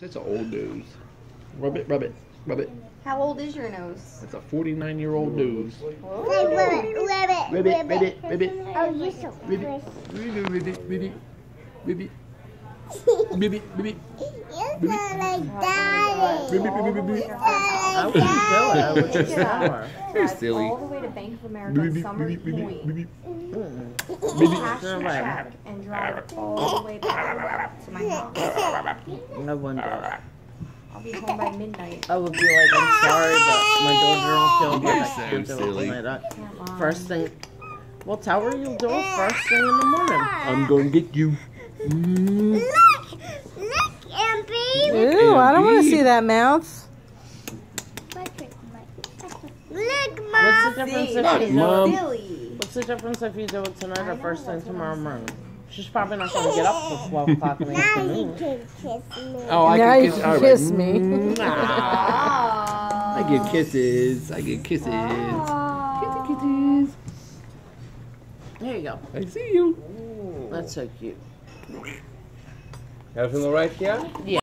That's an old nose. Rub it, rub it, rub it. How old is your nose? That's a 49 year old nose. Like, ribbit, ribbit, Ribbit, ribbit, ribbit. Oh, you're so Ribbit, ribbit, ribbit, ribbit, ribbit, ribbit, ribbit, You sound like daddy. ribbit, ribbit, ribbit. I wouldn't do it. I would just shower. You're silly. all the way to Bank of America Ribbit, Summer ribbit, ribbit, Point, ribbit. cash Sure, the check, and drive all the way back to my house. I wouldn't do it. I'll be home by midnight. I would be like, I'm sorry, but my daughter don't feel good. You're I so can't do it silly. like that. First thing. Well, tell her you'll do it first thing in the morning. I'm gonna get you. Mm. Look, look, and baby. Ew, I don't want to see that mouth. Look, What's mom. The difference if that you do it? silly. What's the difference if you do it tonight or first thing tomorrow morning? She's probably not gonna get up till twelve o'clock in the Now you afternoon. can kiss me. Oh, I Now can you kiss. can all right. kiss me. Mm, ah. Ah. I give kisses. I give kisses. Ah. Kisses. There you go. I see you. That's so cute. Everything all right, yeah?